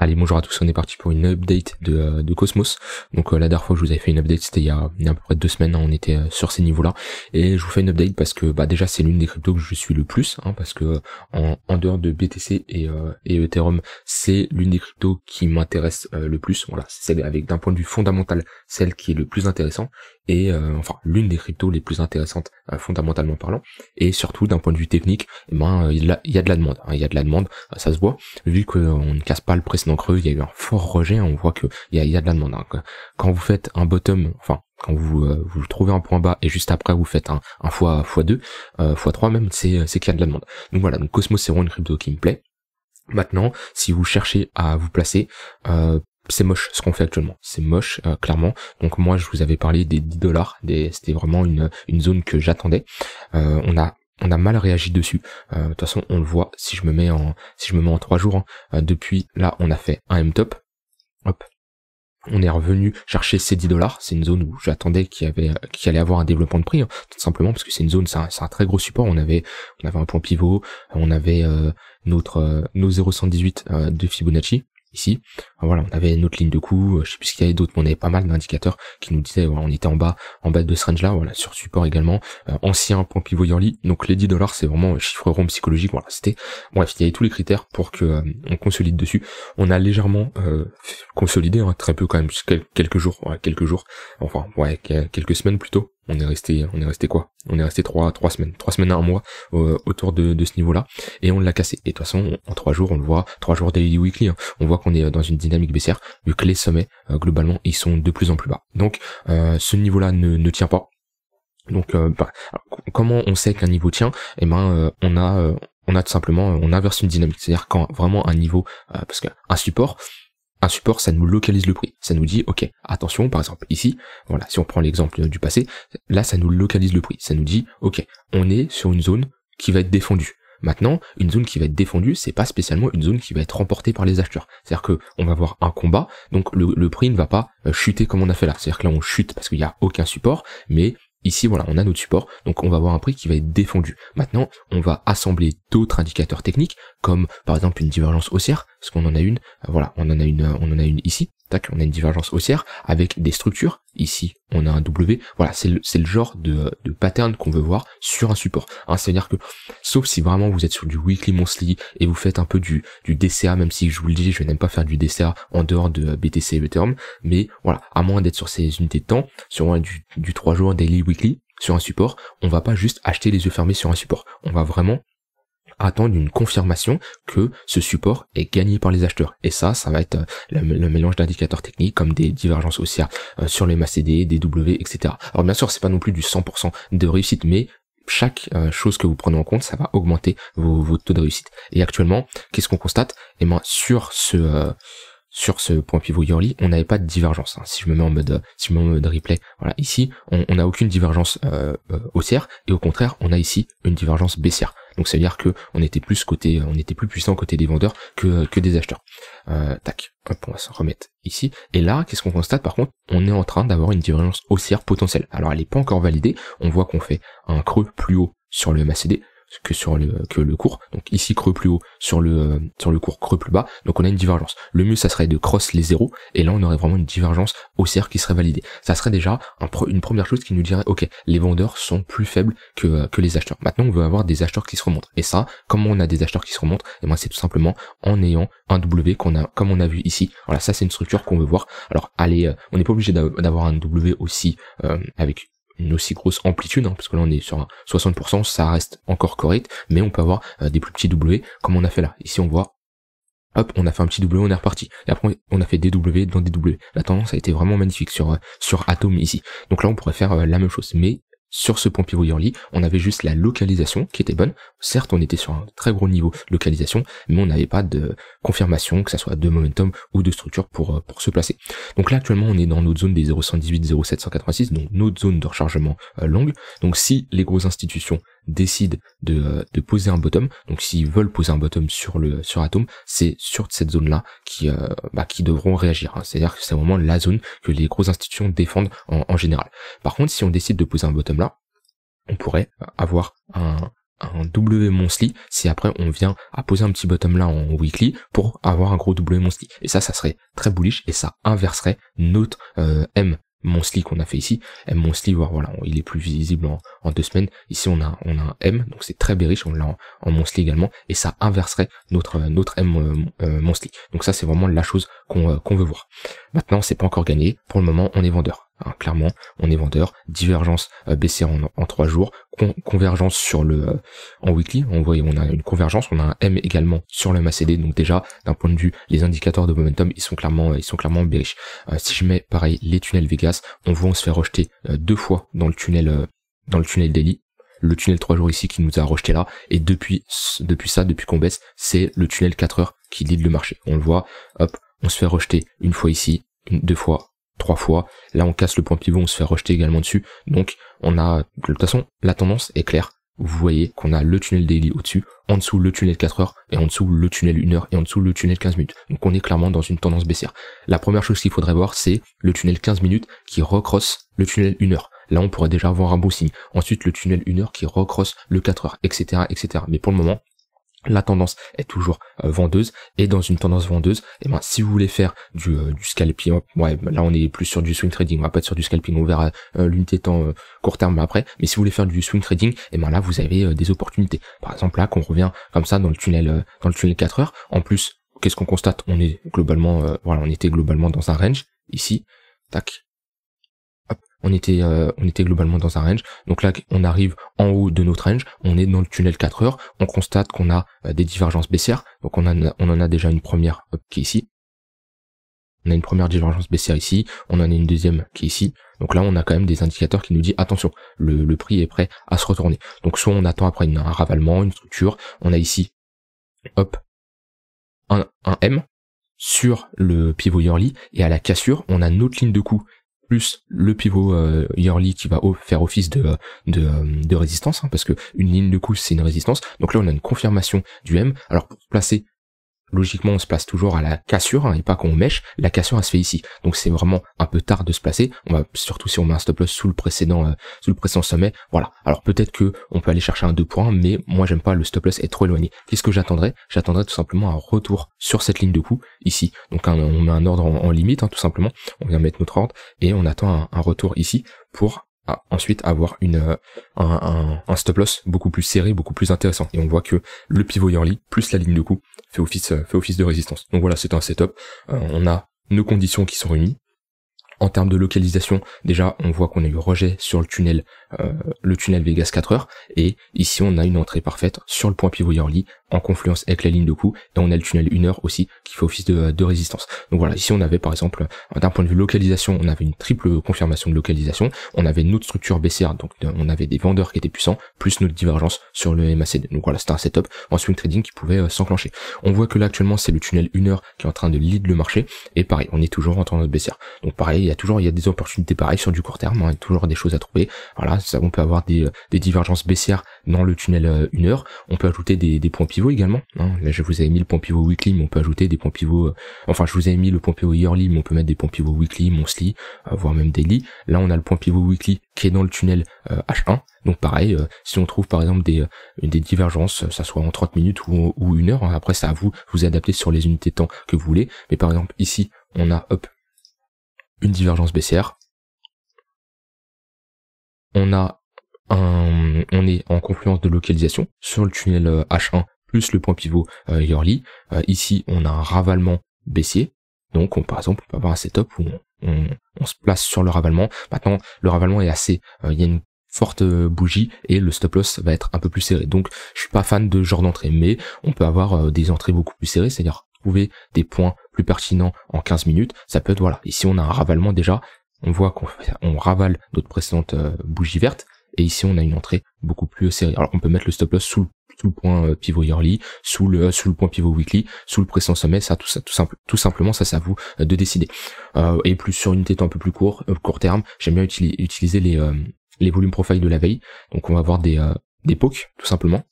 Allez, bonjour à tous, on est parti pour une update de, euh, de Cosmos. Donc euh, la dernière fois que je vous avais fait une update, c'était il, y a, il y a à peu près deux semaines, hein, on était euh, sur ces niveaux-là. Et je vous fais une update parce que bah déjà c'est l'une des cryptos que je suis le plus, hein, parce que en, en, dehors de BTC et, et Ethereum, c'est l'une des cryptos qui m'intéresse le plus. Voilà, c'est celle avec d'un point de vue fondamental, celle qui est le plus intéressant et enfin l'une des cryptos les plus intéressantes fondamentalement parlant. Et surtout d'un point de vue technique, eh ben il, y a, il y a de la demande, hein, il y a de la demande, ça se voit vu qu'on ne casse pas le précédent creux, il y a eu un fort rejet, on voit que il y a, de la demande. Hein. Quand vous faites un bottom, enfin quand vous euh, vous trouvez un point bas et juste après vous faites un, un fois fois 2 euh, fois 3 même, c'est c'est qu'il y a de la demande. Donc voilà, donc Cosmos c'est une crypto qui me plaît. Maintenant, si vous cherchez à vous placer, euh, c'est moche ce qu'on fait actuellement. C'est moche, clairement. Donc moi, je vous avais parlé des 10 dollars. C'était vraiment une, une zone que j'attendais. on a on a mal réagi dessus. Euh, de toute façon, on le voit si je me mets en si je me mets en trois jours. Hein. Euh, depuis là, on a fait un M top. Hop. On est revenu chercher ces 10 dollars. C'est une zone où j'attendais qu'il y avait qu'il allait avoir un développement de prix, hein, tout simplement parce que c'est une zone, c'est un, très gros support. On avait on avait un point pivot, on avait euh, notre nos 0,118 de Fibonacci ici. Voilà, on avait une autre ligne de coup, euh, je sais plus ce qu'il y avait d'autres, mais on avait pas mal d'indicateurs qui nous disaient, voilà, on était en bas, en bas de ce range là, voilà, sur support également, euh, ancien point pivot yearly, donc les 10 dollars c'est vraiment chiffre rond psychologique, voilà, c'était, bref, il y avait tous les critères pour que euh, on consolide dessus. On a légèrement consolidé, hein, très peu quand même, quelques jours, quelques jours, enfin, ouais, quelques semaines plutôt, on est resté on est resté quoi? On est resté trois trois semaines trois semaines à un mois euh, autour de, de ce niveau là et on l'a cassé. Et de toute façon en trois jours on le voit trois jours daily weekly hein, on voit qu'on est dans une dynamique baissière vu que les sommets euh, globalement ils sont de plus en plus bas donc euh, ce niveau là ne, ne tient pas donc bah, comment on sait qu'un niveau tient? Eh ben on a on a tout simplement on inverse une dynamique c'est à dire quand vraiment un niveau parce qu'un support un support, ça nous localise le prix. Ça nous dit, ok, attention, par exemple, ici, voilà, si on prend l'exemple du passé, là, ça nous localise le prix. Ça nous dit, ok, on est sur une zone qui va être défendue. Maintenant, une zone qui va être défendue, c'est pas spécialement une zone qui va être remportée par les acheteurs. C'est-à-dire que on va avoir un combat, donc le, prix ne va pas euh, chuter comme on a fait là. C'est-à-dire que là on chute parce qu'il n'y a aucun support, mais Ici, voilà, on a notre support, donc on va avoir un prix qui va être défendu. Maintenant, on va assembler d'autres indicateurs techniques, comme par exemple une divergence haussière, parce qu'on en a une, euh, voilà, on en a une, euh, on en a une ici, tac, on a une divergence haussière avec des structures. Ici, on a un W. Voilà, c'est le, genre de, de pattern qu'on veut voir sur un support. Hein, C'est-à-dire que, sauf si vraiment vous êtes sur du weekly monthly et vous faites un peu du, du DCA, même si je vous le dis, je n'aime pas faire du DCA en dehors de BTC et Ethereum, mais voilà, à moins d'être sur ces unités de temps, sur du, du 3 jours daily weekly, sur un support, on va pas juste acheter les yeux fermés sur un support. On va vraiment attendre une confirmation que ce support est gagné par les acheteurs. Et ça, ça va être euh, le, mélange d'indicateurs techniques comme des divergences haussières euh, sur les MACD, des W, etc. Alors bien sûr, c'est pas non plus du 100% de réussite, mais chaque euh, chose que vous prenez en compte, ça va augmenter vos, taux de réussite. Et actuellement, qu'est-ce qu'on constate? Eh bien, sur ce sur ce point pivot yearly, on n'avait pas de divergence. Hein. Si je me mets en mode, si je me mets en mode replay, voilà, ici, on n'a aucune divergence haussière, et au contraire, on a ici une divergence baissière. Donc ça veut dire que on était plus côté, on était plus puissant côté des vendeurs que, que des acheteurs. Euh, tac, on va se remettre ici. Et là, qu'est-ce qu'on constate par contre? On est en train d'avoir une divergence haussière potentielle. Alors elle n'est pas encore validée. On voit qu'on fait un creux plus haut sur le MACD, que sur le que le cours. Donc ici creux plus haut sur le euh, sur le cours creux plus bas. Donc on a une divergence. Le mieux ça serait de cross les zéros et là on aurait vraiment une divergence haussière qui serait validée. Ça serait déjà une première chose qui nous dirait ok les vendeurs sont plus faibles que euh, que les acheteurs. Maintenant on veut avoir des acheteurs qui se remontent. Et ça comment on a des acheteurs qui se remontent? Et eh ben, c'est tout simplement en ayant un W qu'on a comme on a vu ici. Voilà ça c'est une structure qu'on veut voir. Alors allez euh, on n'est pas obligé d'avoir un W aussi avec une aussi grosse amplitude, hein, parce que là on est sur un 60%, ça reste encore correct, mais on peut avoir euh, des plus petits W, comme on a fait là. Ici on voit, hop, on a fait un petit W, on est reparti. Et après on a fait des W dans des W. La tendance a été vraiment magnifique sur, euh, sur Atom ici. Donc là on pourrait faire euh, la même chose, mais sur ce point pivot yearly, on avait juste la localisation qui était bonne. Certes, on était sur un très gros niveau de localisation, mais on n'avait pas de confirmation, que ça soit de momentum ou de structure pour, euh, pour se placer. Donc là, actuellement, on est dans notre zone des 0,118, 0,786, donc notre zone de rechargement euh, longue. Donc si les grosses institutions décident de, euh, de poser un bottom, donc s'ils veulent poser un bottom sur le sur Atom, c'est sur cette zone-là qui, bah, qui devront réagir. Hein. C'est-à-dire que c'est vraiment la zone que les grosses institutions défendent en, en général. Par contre, si on décide de poser un bottom là, on pourrait avoir un, un W monthly si après on vient à poser un petit bottom là en weekly pour avoir un gros W monthly. Et ça, ça serait très bullish et ça inverserait notre euh, M monthly qu'on a fait ici. M monthly, voilà, il est plus visible en, deux semaines. Ici, on a, on a un M, donc c'est très bearish, on l'a en, en, également, et ça inverserait notre, notre M euh, euh monthly. Donc ça, c'est vraiment la chose qu'on euh, qu'on veut voir. Maintenant, c'est pas encore gagné. Pour le moment, on est vendeur. Hein, clairement, on est vendeur. Divergence euh, baissière en, trois jours, convergence sur le euh, en weekly. On voit, on a une convergence, on a un M également sur le MACD. Donc déjà, d'un point de vue, les indicateurs de momentum, ils sont clairement, ils sont clairement bearish. Euh, si je mets pareil les tunnels Vegas, on voit on se fait rejeter deux fois dans le tunnel, dans le tunnel daily le tunnel 3 jours ici qui nous a rejeté là et depuis depuis ça depuis qu'on baisse c'est le tunnel 4 heures qui lead le marché on le voit hop on se fait rejeter une fois ici deux fois trois fois. Là, on casse le point pivot, on se fait rejeter également dessus. Donc, on a, de toute façon, la tendance est claire. Vous voyez qu'on a le tunnel daily au-dessus, en dessous le tunnel 4 heures, et en dessous le tunnel 1 heure, et en dessous le tunnel 15 minutes. Donc on est clairement dans une tendance baissière. La première chose qu'il faudrait voir, c'est le tunnel 15 minutes qui recrosse le tunnel 1 heure. Là, on pourrait déjà avoir un beau signe. Ensuite, le tunnel 1 heure qui recrosse le 4 heures, etc., etc. Mais pour le moment, la tendance est toujours euh, vendeuse. Et dans une tendance vendeuse et eh ben si vous voulez faire du, euh, du scalping ouais là on est plus sur du swing trading. On va pas être sur du scalping. On verra euh, l'unité temps court terme après. Mais si vous voulez faire du swing trading et eh ben là vous avez des opportunités. Par exemple là qu'on revient comme ça dans le tunnel dans le tunnel 4 heures. En plus qu'est-ce qu'on constate? On est globalement voilà on était globalement dans un range. Ici tac on était, euh, on était globalement dans un range. Donc là, on arrive en haut de notre range, on est dans le tunnel 4 heures, on constate qu'on a euh, des divergences baissières. Donc on, en a déjà une première qui est ici. On a une première divergence baissière ici, on en a une deuxième qui est ici. Donc là, on a quand même des indicateurs qui nous disent attention, le, prix est prêt à se retourner. Donc soit on attend après un ravalement, une structure, on a ici, hop, un, un M sur le pivot yearly et à la cassure, on a notre ligne de coup plus le pivot euh, yearly qui va faire office de, résistance, hein, parce que une ligne de coup c'est une résistance. Donc là on a une confirmation du M. Alors pour placer logiquement on se place toujours à la cassure hein, et pas qu'on mèche, la cassure elle se fait ici. Donc c'est vraiment un peu tard de se placer. On va surtout si on met un stop loss sous le précédent euh, sous le précédent sommet. Voilà. Alors peut-être que on peut aller chercher un 2 points, mais moi j'aime pas le stop loss est trop éloigné. Qu'est-ce que j'attendrais? J'attendrais tout simplement un retour sur cette ligne de coup ici. Donc on met un ordre en, limite hein, tout simplement. On vient mettre notre ordre et on attend un retour ici pour ensuite avoir une euh, un, un, stop loss beaucoup plus serré, beaucoup plus intéressant. Et on voit que le pivot yearly plus la ligne de coup fait office euh, fait office de résistance. Donc voilà, c'est un setup. Euh, on a nos conditions qui sont réunies. En termes de localisation, déjà on voit qu'on a eu rejet sur le tunnel, le tunnel Vegas 4 heures, et ici on a une entrée parfaite sur le point pivot yearly en confluence avec la ligne de coup et on a le tunnel 1 heure aussi qui fait office de, de résistance. Donc voilà, ici on avait par exemple d'un point de vue localisation, on avait une triple confirmation de localisation, on avait notre structure baissière, donc on avait des vendeurs qui étaient puissants, plus notre divergence sur le MACD. Donc voilà, c'était un setup en swing trading qui pouvait euh, s'enclencher. On voit que là actuellement c'est le tunnel 1 heure qui est en train de lead le marché et pareil, on est toujours en tendance baissière. Donc pareil, il y a toujours il y a des opportunités pareilles sur du court terme, hein, il y a toujours des choses à trouver. Voilà, ça, on peut avoir des, euh, des divergences baissières dans le tunnel 1 euh, heure, on peut ajouter des, des points également. Hein. Là, je vous avais mis le point pivot weekly, mais on peut ajouter des points pivots. Euh, enfin, je vous avais mis le point pivot yearly, mais on peut mettre des points pivots weekly, monthly, euh, voire même daily. Là, on a le point pivot weekly qui est dans le tunnel H1. Euh, Donc pareil, si on trouve par exemple des, divergences, ça soit en 30 minutes ou, une heure, hein, après c'est à vous vous adapter sur les unités de temps que vous voulez. Mais par exemple ici, on a une divergence baissière. On a on est en confluence de localisation sur le tunnel H1 euh, plus le point pivot euh, yearly. Euh, ici, on a un ravalement baissier. Donc, on, par exemple, on peut avoir un setup où on, se place sur le ravalement. Maintenant, le ravalement est assez... Il y a une forte bougie et le stop loss va être un peu plus serré. Donc, je suis pas fan de genre d'entrée, mais on peut avoir des entrées beaucoup plus serrées, c'est-à-dire trouver des points plus pertinents en 15 minutes. Ça peut être, voilà, ici on a un ravalement déjà, on voit qu'on ravale notre précédente bougie verte, et ici, on a une entrée beaucoup plus serrée. Alors, on peut mettre le stop loss sous, le point euh, pivot yearly, sous le euh, sous le point pivot weekly, sous le précédent sommet. Ça, tout ça, tout simplement, ça, c'est à vous euh, de décider. et plus sur une tête un peu plus court, court terme, j'aime bien utiliser les les volumes profile de la veille. Donc, on va avoir des des pokes, tout simplement.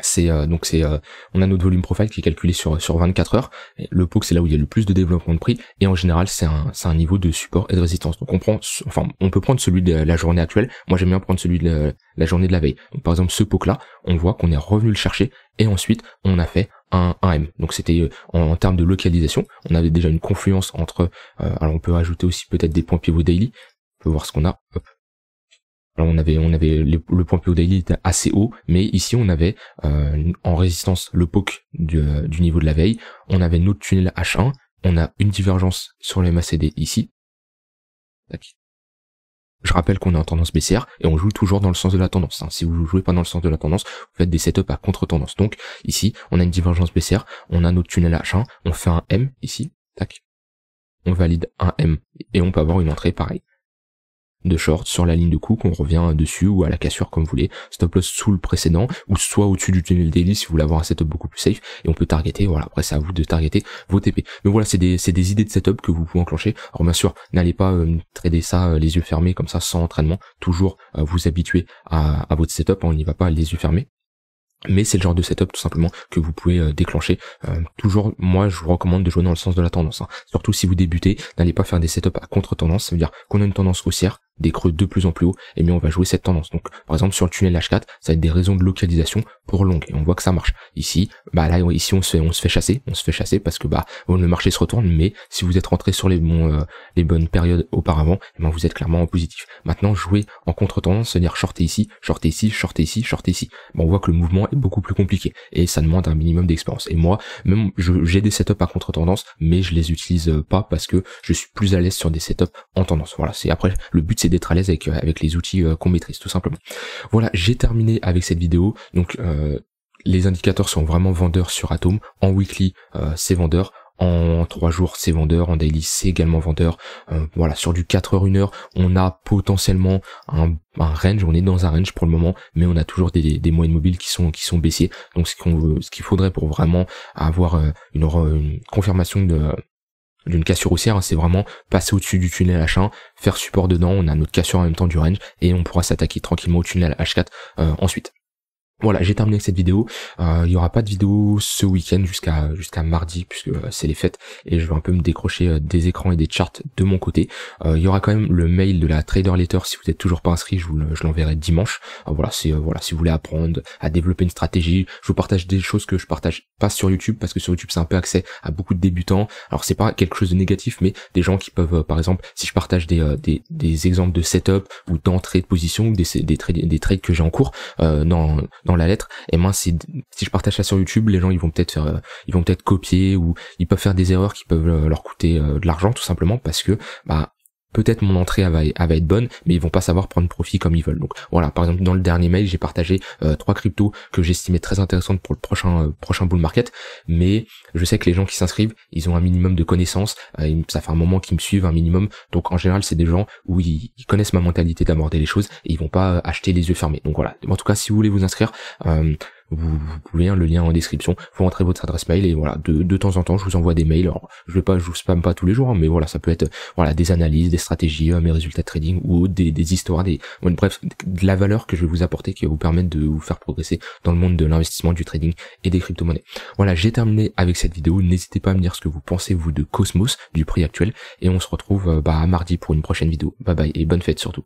C'est euh, donc euh, on a notre volume profile qui est calculé sur sur 24 heures. le POC c'est là où il y a le plus de développement de prix et en général c'est un niveau de support et de résistance. Donc on prend enfin on peut prendre celui de la journée actuelle. Moi j'aime bien prendre celui de la, journée de la veille. Par exemple ce POC là, on voit qu'on est revenu le chercher et ensuite on a fait un, un M. Donc c'était euh, en, termes de localisation, on avait déjà une confluence entre alors on peut rajouter aussi peut-être des points pivot daily. On peut voir ce qu'on a. on avait le point PO daily était assez haut, mais ici on avait euh, en résistance le POC euh, du, niveau de la veille, on avait notre tunnel H1, on a une divergence sur le MACD ici. Je rappelle qu'on est en tendance baissière et on joue toujours dans le sens de la tendance. Hein. Si vous jouez pas dans le sens de la tendance, vous faites des setups à contre-tendance. Donc ici, on a une divergence baissière, on a notre tunnel H1, on fait un M ici. On valide un M et on peut avoir une entrée pareille de short sur la ligne de coup qu'on revient dessus ou à la cassure comme vous voulez, stop loss sous le précédent ou soit au-dessus du tunnel daily si vous voulez avoir un setup beaucoup plus safe et on peut targeter, voilà, après c'est à vous de targeter vos TP. Mais voilà, c'est des, des idées de setup que vous pouvez enclencher. Alors bien sûr, n'allez pas euh, trader ça euh, les yeux fermés comme ça sans entraînement, toujours euh, vous habituer à, à votre setup, on n'y va pas les yeux fermés mais c'est le genre de setup tout simplement que vous pouvez euh, déclencher. Toujours, moi, je vous recommande de jouer dans le sens de la tendance. Hein. Surtout si vous débutez, n'allez pas faire des setups à contre-tendance. Ça veut dire qu'on a une tendance haussière, des creux de plus en plus haut, et bien on va jouer cette tendance. Donc, par exemple, sur le tunnel H4, ça va être des raisons de localisation pour longue, et on voit que ça marche. Ici, bah là, ici on se fait, on se fait chasser, on se fait chasser parce que bah le marché se retourne, mais si vous êtes rentré sur les bons, euh, les bonnes périodes auparavant, et ben vous êtes clairement en positif. Maintenant, jouer en contre-tendance, c'est-à-dire shorter ici, shorter ici, shorter ici, shorter ici. On voit que le mouvement est beaucoup plus compliqué et ça demande un minimum d'expérience. Et moi, même j'ai des setups à contre-tendance, mais je les utilise euh, pas parce que je suis plus à l'aise sur des setups en tendance. Voilà, c'est après le but d'être à l'aise avec euh, avec les outils euh, qu'on maîtrise tout simplement. Voilà, j'ai terminé avec cette vidéo. Donc les indicateurs sont vraiment vendeurs sur Atom. En weekly, c'est vendeur. En 3 jours, c'est vendeur. En daily, c'est également vendeur. Euh, voilà, sur du 4 heures, 1 heure, on a potentiellement un, range. On est dans un range pour le moment, mais on a toujours des, des moyennes mobiles qui sont qui sont baissées. Donc ce qu'on ce qu'il faudrait pour vraiment avoir euh, une confirmation de d'une cassure haussière, hein, c'est vraiment passer au-dessus du tunnel H1, faire support dedans, on a notre cassure en même temps du range, et on pourra s'attaquer tranquillement au tunnel H4 euh, ensuite. Voilà, j'ai terminé cette vidéo. Euh, il y aura pas de vidéo ce week-end jusqu'à jusqu'à mardi puisque euh, c'est les fêtes et je vais un peu me décrocher euh, des écrans et des charts de mon côté. il y aura quand même le mail de la Trader Letter si vous êtes toujours pas inscrit, je vous l'enverrai dimanche. voilà, si vous voulez apprendre à développer une stratégie. Je vous partage des choses que je partage pas sur YouTube parce que sur YouTube c'est un peu accès à beaucoup de débutants. Alors c'est pas quelque chose de négatif, mais des gens qui peuvent par exemple si je partage des des, exemples de setup ou d'entrée de position ou des des, trades, des trades que j'ai en cours dans dans la lettre. Et moi si, je partage ça sur YouTube les gens ils vont peut-être faire euh, ils vont peut-être copier ou ils peuvent faire des erreurs qui peuvent euh, leur coûter euh, de l'argent tout simplement parce que bah peut-être mon entrée va, va, être bonne, mais ils vont pas savoir prendre profit comme ils veulent. Donc voilà, par exemple dans le dernier mail, j'ai partagé euh, trois cryptos que j'estimais très intéressantes pour le prochain euh, prochain bull market, mais je sais que les gens qui s'inscrivent, ils ont un minimum de connaissances, euh, ça fait un moment qu'ils me suivent un minimum, donc en général c'est des gens où ils, connaissent ma mentalité d'aborder les choses et ils vont pas acheter les yeux fermés. Donc voilà, en tout cas si vous voulez vous inscrire, vous, pouvez, hein, le lien en description, vous rentrez votre adresse mail et voilà, de, de temps en temps je vous envoie des mails, alors je vais pas, je vous spam pas tous les jours, hein, mais voilà, ça peut être voilà des analyses, des stratégies, euh, mes résultats de trading ou des, des histoires, des bref, de la valeur que je vais vous apporter qui va vous permettre de vous faire progresser dans le monde de l'investissement, du trading et des crypto-monnaies. Voilà, j'ai terminé avec cette vidéo, n'hésitez pas à me dire ce que vous pensez vous de Cosmos, du prix actuel, et on se retrouve euh, bah, à mardi pour une prochaine vidéo. Bye bye et bonne fête surtout.